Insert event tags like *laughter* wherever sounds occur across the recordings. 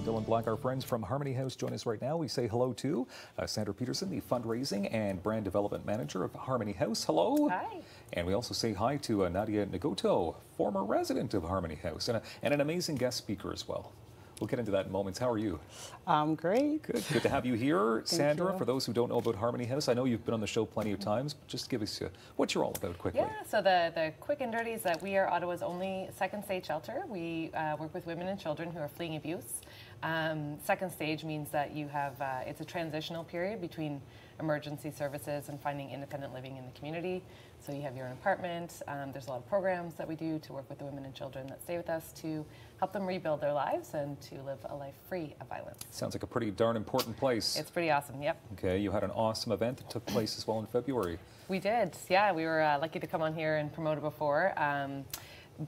I'm Dylan Black. Our friends from Harmony House join us right now. We say hello to uh, Sandra Pedersen, the fundraising and brand development manager of Harmony House. Hello. Hi. And we also say hi to uh, Nadia Ngoto, former resident of Harmony House, and, a, and an amazing guest speaker as well. We'll get into that in moments. How are you? I'm great. Good. Good to have you here, *laughs* Sandra. you. For those who don't know about Harmony House, I know you've been on the show plenty of times. But just give us uh, what you're all about quickly. Yeah, so the, the quick and dirty is that we are Ottawa's only second stage shelter. We uh, work with women and children who are fleeing abuse. Um, second stage means that you have, uh, it's a transitional period between emergency services and finding independent living in the community. So you have your own apartment. Um, there's a lot of programs that we do to work with the women and children that stay with us to help them rebuild their lives and to live a life free of violence. Sounds like a pretty darn important place. It's pretty awesome, yep. okay, you had an awesome event that took place as well in February. We did, yeah. We were uh, lucky to come on here and promote it before. Um,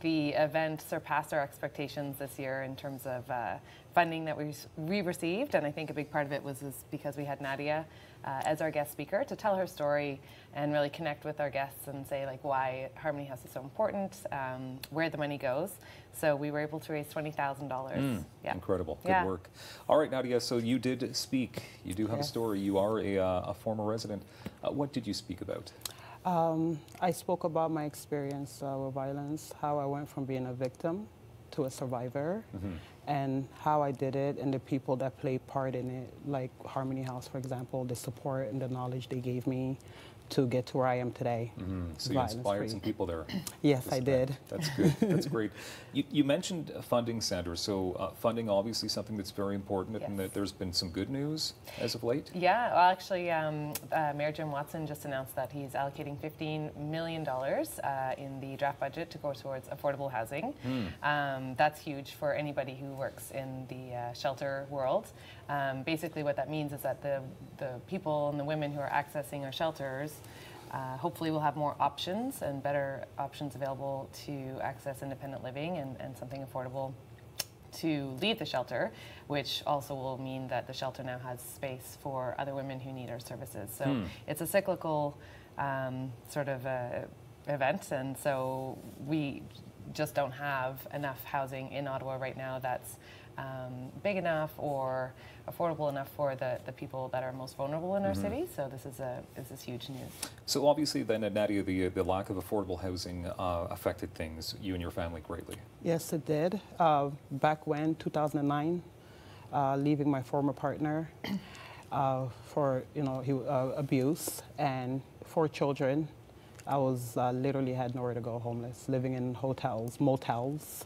the event surpassed our expectations this year in terms of uh, funding that we, we received, and I think a big part of it was because we had Nadia uh, as our guest speaker to tell her story and really connect with our guests and say like why Harmony House is so important, um, where the money goes. So we were able to raise twenty thousand dollars. Yeah, Incredible. Good Yeah. work. All right, Nadia, so you did speak. You do have a story. You are a, uh, a former resident. Uh, what did you speak about? Um, I spoke about my experience uh, with violence, how I went from being a victim to a survivor, and how I did it, and the people that played part in it, like Harmony House, for example, the support and the knowledge they gave me to get to where I am today. So you inspired free. some people there. *clears throat* Yes, This I event. did. That's good. *laughs* That's great. You, you mentioned uh, funding, Sandra. So uh, funding, obviously, something that's very important, and that there's been some good news as of late. Yeah, well, actually, um, uh, Mayor Jim Watson just announced that he's allocating $15 million uh, in the draft budget to go towards affordable housing. Um, that's huge for anybody who works in the uh, shelter world. Um, basically, what that means is that the, the people and the women who are accessing our shelters uh, hopefully we'll have more options and better options available to access independent living and, and something affordable to leave the shelter, which also will mean that the shelter now has space for other women who need our services. So it's a cyclical um, sort of uh, event, and so we just don't have enough housing in Ottawa right now that's um, big enough or affordable enough for the, the people that are most vulnerable in our city. So this is a this is huge news. So obviously, then, uh, Nadia, the, the lack of affordable housing uh, affected things, you and your family, greatly. Yes, it did. Uh, back when, 2009, uh, leaving my former partner uh, for you know he, uh, abuse and four children, I was uh, literally had nowhere to go, homeless, living in hotels, motels,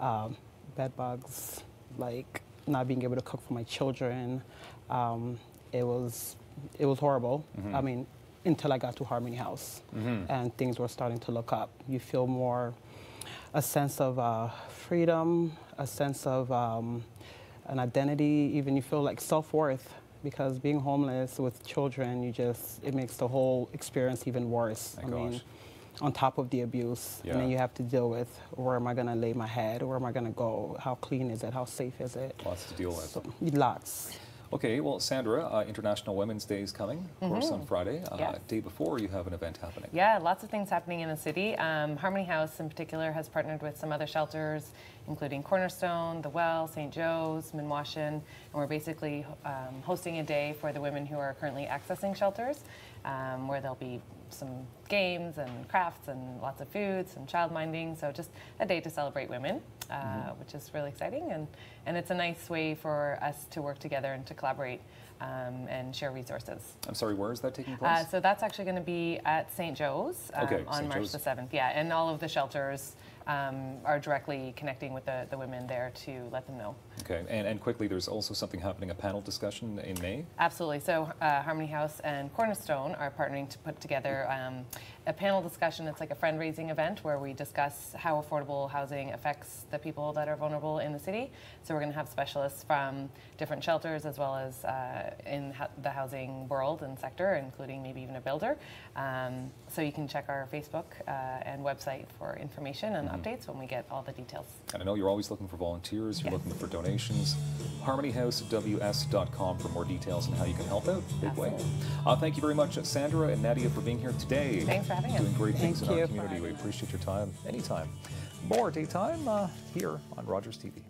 um, bed bugs, like not being able to cook for my children. Um, it was it was horrible. I mean, until I got to Harmony House, and things were starting to look up. You feel more a sense of uh, freedom, a sense of um, an identity, even you feel like self worth. Because being homeless with children, you just, it makes the whole experience even worse. My I mean, on top of the abuse. Yeah. And then you have to deal with where am I going to lay my head? Where am I going to go? How clean is it? How safe is it? Lots to deal with. So, lots. Okay, well, Sandra, uh, International Women's Day is coming, of course, on Friday. Uh, Yes. Day before, you have an event happening. Yeah, lots of things happening in the city. Um, Harmony House, in particular, has partnered with some other shelters, including Cornerstone, The Well, St. Joe's, Minwaashin, and we're basically um, hosting a day for the women who are currently accessing shelters, um, where they'll be some games and crafts and lots of food, some child minding. So just a day to celebrate women, uh, which is really exciting, and and it's a nice way for us to work together and to collaborate um, and share resources. I'm sorry, where is that taking place? Uh, so that's actually going to be at St. Joe's um, Okay, on St. March Joe's. the 7th. Yeah, and all of the shelters um, are directly connecting with the, the women there to let them know. okay, and, and quickly, there's also something happening, a panel discussion in May. Absolutely. So uh, Harmony House and Cornerstone are partnering to put together um, a panel discussion. It's like a friend-raising event where we discuss how affordable housing affects the people that are vulnerable in the city. So we're going to have specialists from different shelters as well as uh, in the housing world and sector, including maybe even a builder. Um, so you can check our Facebook uh, and website for information and updates when we get all the details. And I know you're always looking for volunteers, you're Yes. looking for donations. HarmonyHouseWS.com for more details on how you can help out. Big way. Absolutely. Uh, thank you very much, Sandra and Nadia, for being here today. Thanks for having us. Doing great things Thank in our you. community. We appreciate your time anytime. More daytime uh, here on Rogers TV.